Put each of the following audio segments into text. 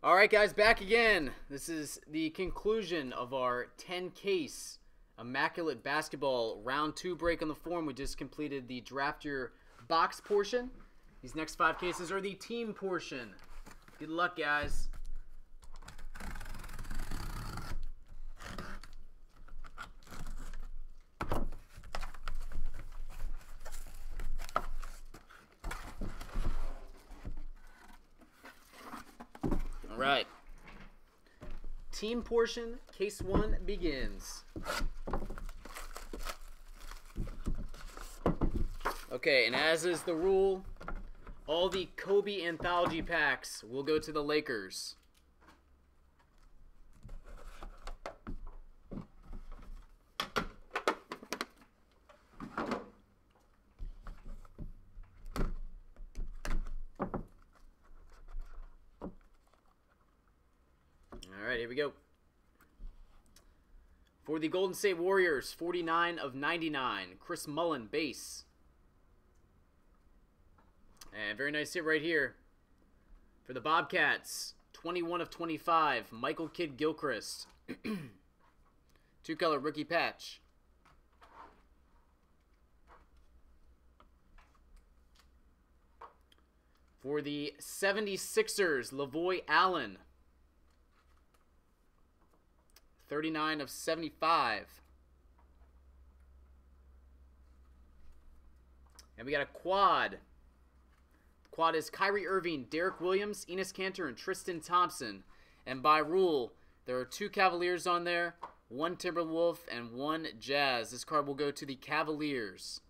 All right, guys, back again. This is the conclusion of our 10 case Immaculate Basketball round two break on the form. We just completed the draft your box portion. These next five cases are the team portion. Good luck, guys. Right. Team portion, case one begins. Okay, and as is the rule, all the Kobe anthology packs will go to the Lakers. All right, here we go. For the Golden State Warriors, 49 of 99, Chris Mullin, base. And very nice hit right here. For the Bobcats, 21 of 25, Michael Kidd Gilchrist. Two color rookie patch. For the 76ers, Lavoy Allen. 39 of 75. And we got a quad. Quad is Kyrie Irving, Derrick Williams, Enes Kanter, and Tristan Thompson. And by rule, there are two Cavaliers on there, one Timberwolf, and one Jazz. This card will go to the Cavaliers.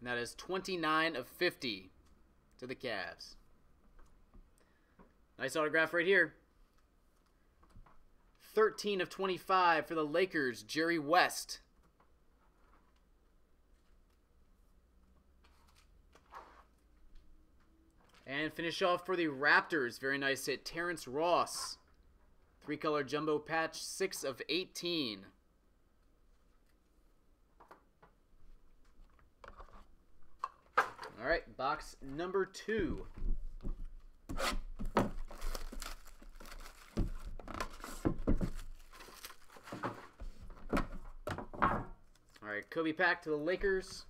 And that is 29 of 50 to the Cavs. Nice autograph right here. 13 of 25 for the Lakers, Jerry West. And finish off for the Raptors. Very nice hit. Terrence Ross. Three color jumbo patch, 6 of 18. All right, box number two. All right, Kobe pack to the Lakers.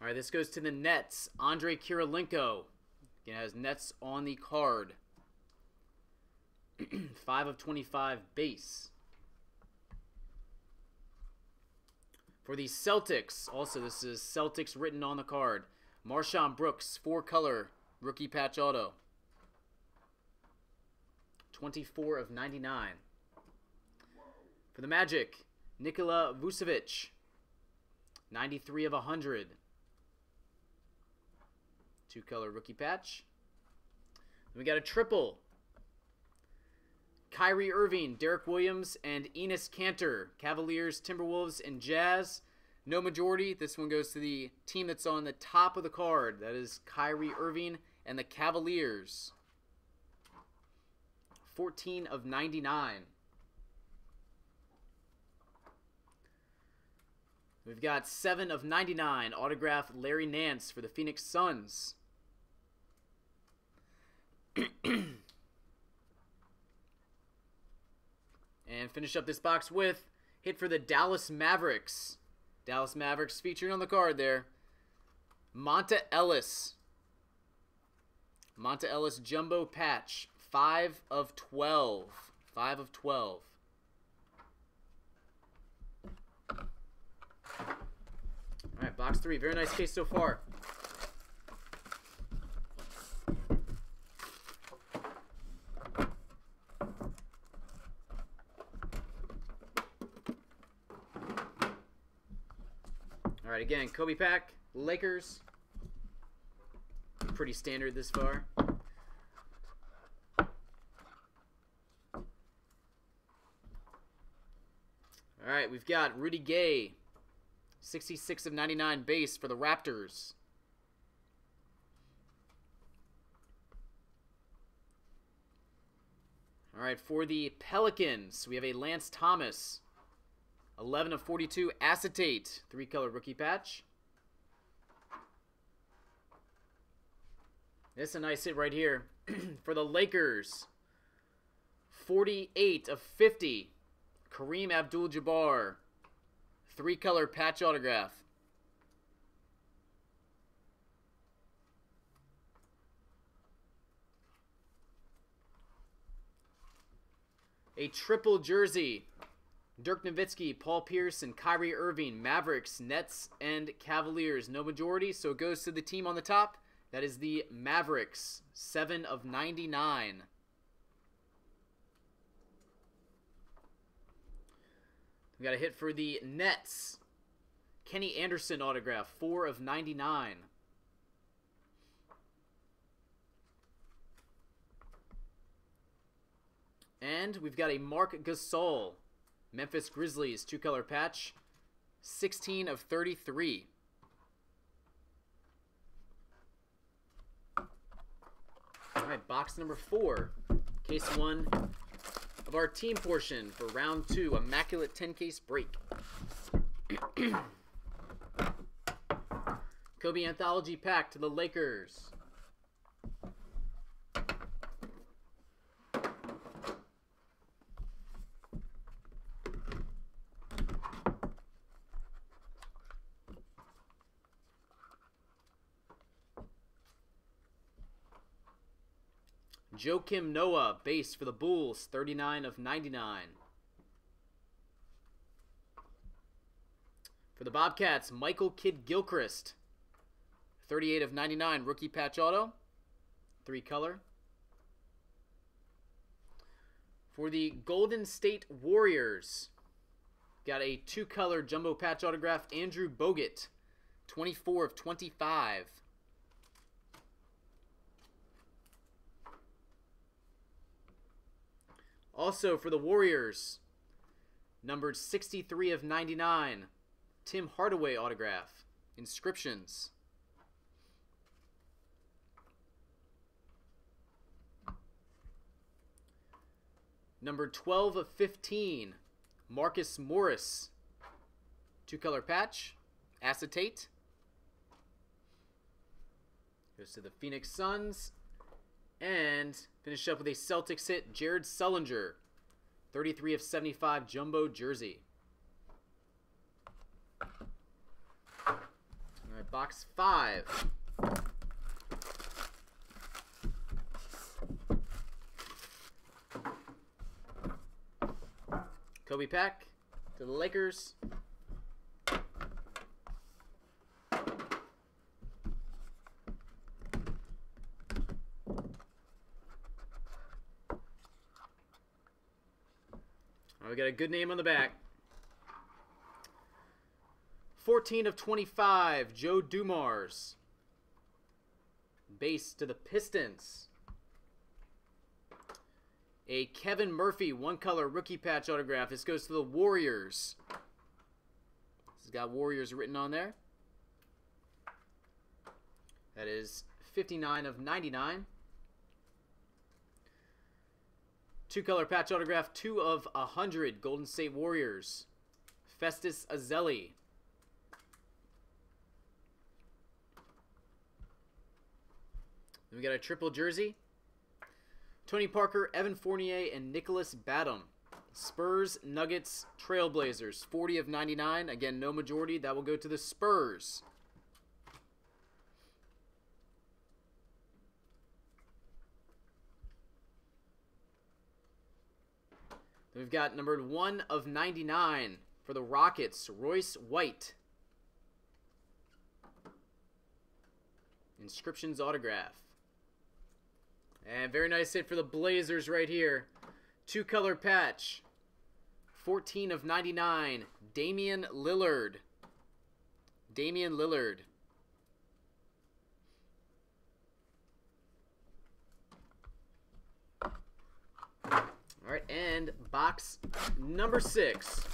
All right, this goes to the Nets. Andre Kirilenko. Again, has Nets on the card. 5 of 25 base. For the Celtics, also this is Celtics written on the card. MarShon Brooks, four color, rookie patch auto. 24 of 99. For the Magic, Nikola Vucevic, 93 of 100. Two color rookie patch. Then we got a triple. Kyrie Irving, Derrick Williams, and Enes Kanter. Cavaliers, Timberwolves, and Jazz. No majority. This one goes to the team that's on the top of the card. That is Kyrie Irving and the Cavaliers. 14 of 99. We've got 7 of 99. Autograph Larry Nance for the Phoenix Suns. and finish up this box with hit for the Dallas Mavericks. Dallas Mavericks featured on the card there. Monta Ellis. Monta Ellis jumbo patch. 5 of 12. 5 of 12. All right, box three. Very nice case so far. All right, again, Kobe Pack, Lakers. Pretty standard this far. All right, we've got Rudy Gay, 66 of 99 base for the Raptors. All right, for the Pelicans, we have a Lance Thomas, 11 of 42 acetate, three color rookie patch. This is a nice hit right here. for the Lakers, 48 of 50, Kareem Abdul Jabbar, three color patch autograph. A triple jersey. Dirk Nowitzki, Paul Pierce, and Kyrie Irving, Mavericks, Nets, and Cavaliers. No majority, so it goes to the team on the top. That is the Mavericks, 7 of 99. We got a hit for the Nets. Kenny Anderson autograph, 4 of 99. And we've got a Marc Gasol, Memphis Grizzlies, two color patch, 16 of 33. All right, box number four, case one of our team portion for round two, Immaculate 10 case break. Kobe Anthology Pack to the Lakers. Joakim Noah, base for the Bulls, 39 of 99. For the Bobcats, Michael Kidd Gilchrist, 38 of 99, rookie patch auto, three color. For the Golden State Warriors, got a two color jumbo patch autograph, Andrew Bogut, 24 of 25. Also for the Warriors, numbered 63 of 99, Tim Hardaway autograph, inscriptions. Number 12 of 15, Marcus Morris, two color patch, acetate. Goes to the Phoenix Suns. And finish up with a Celtics hit, Jared Sullinger, 33 of 75 jumbo jersey. All right, box five. Kobe Pack to the Lakers. Got a good name on the back. 14 of 25, Joe Dumars. Base to the Pistons. A Kevin Murphy one color rookie patch autograph. This goes to the Warriors. This has got Warriors written on there. That is 59 of 99. Two color patch autograph, two of a hundred Golden State Warriors. Festus Ezeli. Then we got a triple jersey. Tony Parker, Evan Fournier, and Nicolas Batum. Spurs, Nuggets, Trailblazers. 40 of 99. Again, no majority. That will go to the Spurs. We've got numbered 1 of 99 for the Rockets, Royce White. Inscriptions autograph. And very nice hit for the Blazers right here. Two color patch. 14 of 99. Damian Lillard. Damian Lillard. All right, and box number six.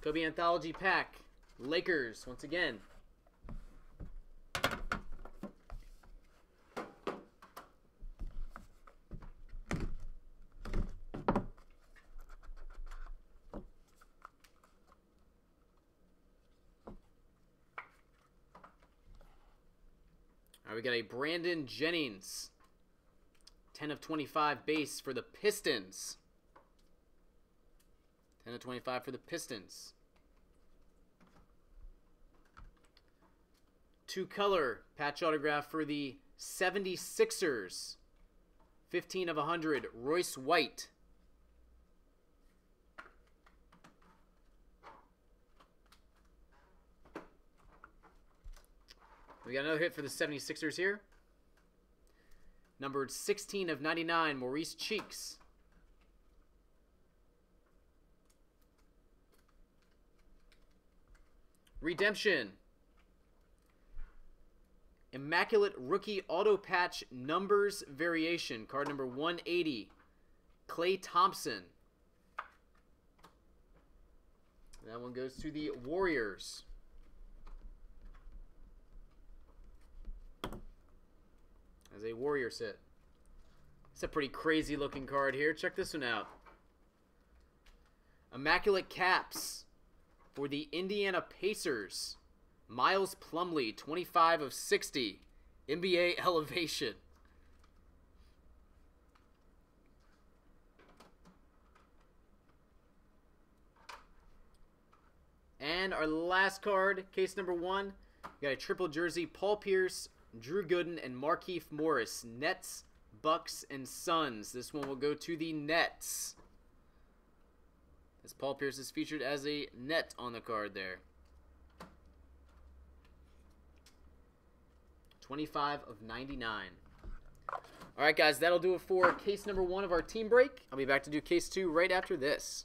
Kobe Anthology Pack. Lakers, once again. All right, we got a Brandon Jennings. 10 of 25 base for the Pistons. 10 of 25 for the Pistons. Two color patch autograph for the 76ers. 15 of 100, Royce White. We got another hit for the 76ers here. Numbered 16 of 99, Maurice Cheeks. Redemption. Immaculate Rookie Auto Patch Numbers Variation. Card number 180. Klay Thompson. That one goes to the Warriors. As a Warrior set. It's a pretty crazy looking card here. Check this one out. Immaculate Caps for the Indiana Pacers. Miles Plumlee, 25 of 60. NBA elevation. And our last card, case number one, we got a triple jersey, Paul Pierce, Drew Gooden, and Markieff Morris. Nets, Bucks, and Suns. This one will go to the Nets. As Paul Pierce is featured as a net on the card there. 25 of 99. All right, guys, that'll do it for case number one of our team break. I'll be back to do case two right after this.